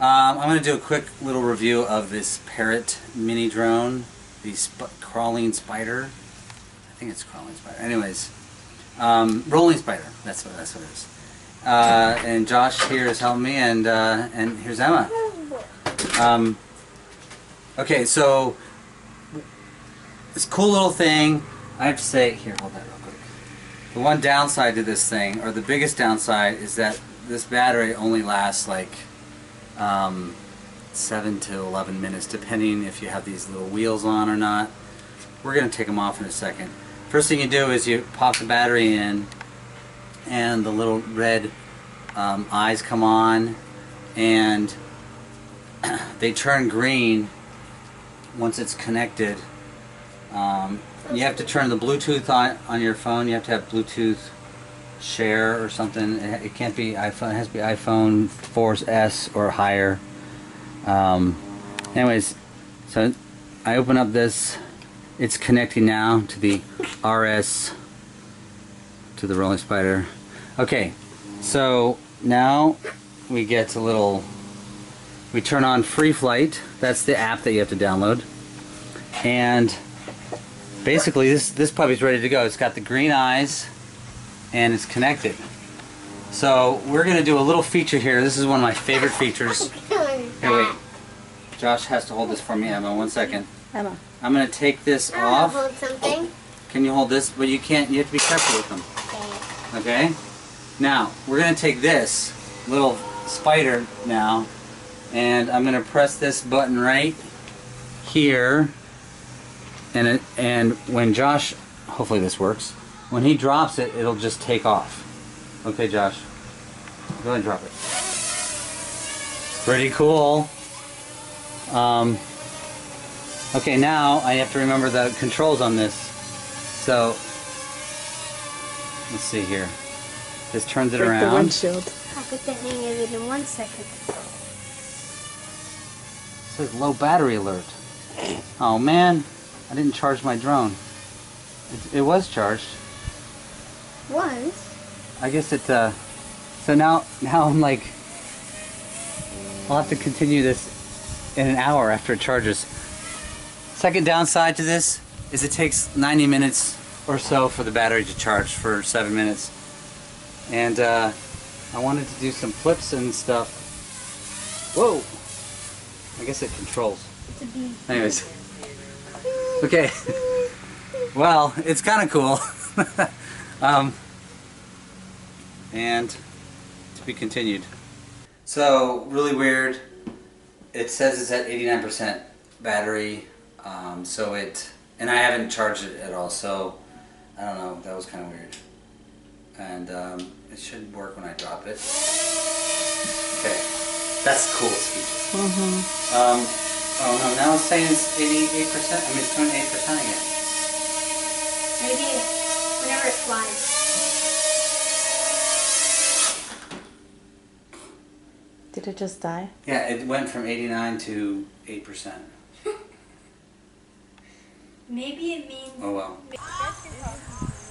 Um, I'm going to do a quick little review of this Parrot mini drone, the sp crawling spider. I think it's crawling spider. Anyways, um, rolling spider. That's what that's what it is. Uh, and Josh here is helping me, and uh, and here's Emma. Um, okay, so this cool little thing. I have to say, here, hold that real quick. The one downside to this thing, or the biggest downside, is that this battery only lasts like um, 7 to 11 minutes, depending if you have these little wheels on or not. We're going to take them off in a second. First thing you do is you pop the battery in, and the little red um, eyes come on, and they turn green once it's connected. Um, you have to turn the Bluetooth on on your phone. You have to have Bluetooth share or something. It, can't be iPhone. It has to be iPhone 4S or higher. Um, anyways, so I open up this. It's connecting now to the RS to the Rolling Spider. Okay, so now we get a little. We turn on Free Flight. That's the app that you have to download, and basically this this puppy's ready to go. It's got the green eyes and it's connected. So we're gonna do a little feature here. This is one of my favorite features. Here, wait. Josh has to hold this for me, Emma. One second. Emma. I'm gonna take this I wanna off. hold something. Can you hold this? But you can't. You have to be careful with them. Okay. Okay. Now we're gonna take this little spider now, and I'm gonna press this button right here, and it and when Josh, hopefully this works. When he drops it, it'll just take off. Okay, Josh. Go ahead and drop it. Pretty cool. Um, okay, now I have to remember the controls on this. So, let's see here. This turns it Break the around. windshield. I'll get the hang of it in one second. It says low battery alert. Oh man, I didn't charge my drone. It, it was charged. Was? I guess it, uh, so now, now I'm like, I'll have to continue this in an hour after it charges. Second downside to this is it takes 90 minutes or so for the battery to charge for seven minutes. And, uh, I wanted to do some flips and stuff. Whoa! I guess it controls. It's a bee. Anyways. Okay. well, it's kind of cool. um, and to be continued. So, really weird. It says it's at 89% battery. Um, so it, and I haven't charged it at all. So, I don't know. That was kind of weird. And um, it should work when I drop it. Okay. That's the coolest feature. Mm-hmm. Um, oh no, now it's saying it's 88%. I mean, it's doing 8% again. Maybe Did it just die? Yeah, it went from 89 to 8%. Maybe it means. Oh well.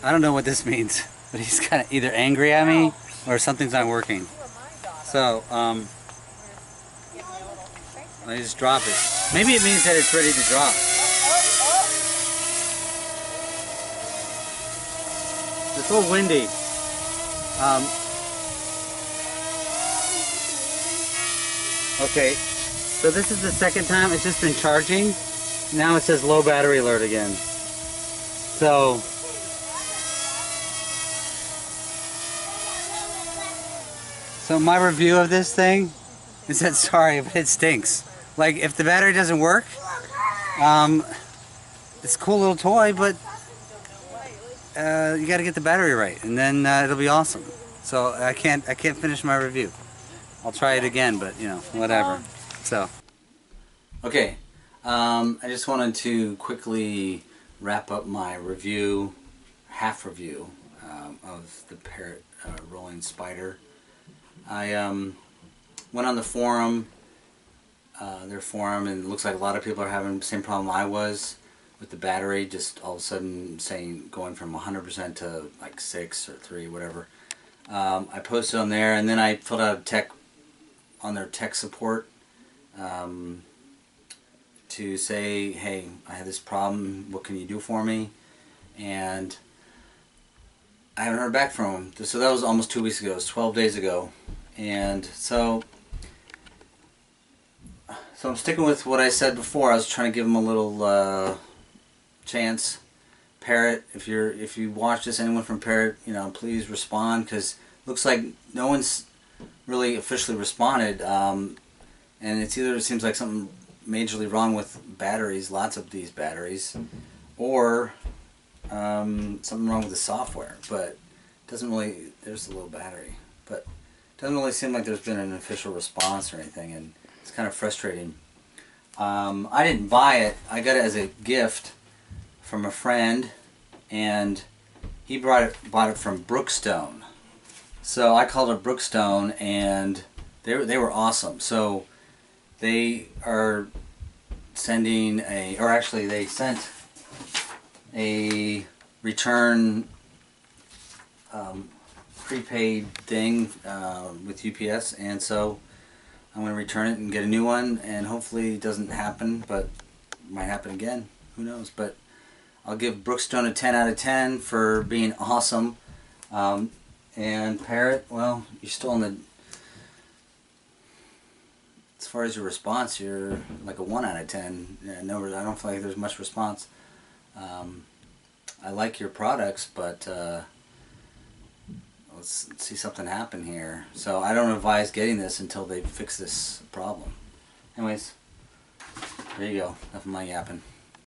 I don't know what this means, but he's kind of either angry at me or something's not working. So, um, I just drop it. Maybe it means that it's ready to drop. It's a little windy. Um, okay, so this is the second time it's just been charging. Now it says low battery alert again. So, so my review of this thing is that sorry, but it stinks. Like if the battery doesn't work, um, it's a cool little toy, but uh, you got to get the battery right, and then uh, it'll be awesome. So I can't I can't finish my review. I'll try it again, but you know whatever. So okay, um, I just wanted to quickly wrap up my review, half review um, of the Parrot uh, Rolling Spider. I um, went on the forum, uh, their forum, and it looks like a lot of people are having the same problem I was with the battery, just all of a sudden saying going from 100% to like 6 or 3, whatever. Um, I posted on there, and then I filled out a tech on their tech support um, to say, hey, I have this problem. What can you do for me? And I haven't heard back from them. So that was almost two weeks ago. It was 12 days ago. And so, so I'm sticking with what I said before. I was trying to give them a little uh, chance. Parrot, if you're if you watch this, anyone from Parrot, you know, please respond because looks like no one's really officially responded. Um, and it's either it seems like something majorly wrong with batteries, lots of these batteries, or um, something wrong with the software. But doesn't really. There's a little battery, but doesn't really seem like there's been an official response or anything, and it's kind of frustrating. Um, I didn't buy it. I got it as a gift from a friend, and he brought it bought it from Brookstone. So I called it Brookstone, and they were- they were awesome. So they are sending a, or actually they sent a return um, prepaid thing uh, with UPS, and so I'm going to return it and get a new one, and hopefully it doesn't happen, but it might happen again. Who knows? But I'll give Brookstone a 10 out of 10 for being awesome. Um, and Parrot, well, you're still in the. As far as your response, you're like a 1 out of 10. Yeah, no, I don't feel like there's much response. Um, I like your products, but uh, let's see something happen here. So I don't advise getting this until they fix this problem. Anyways, there you go. Enough of my yapping.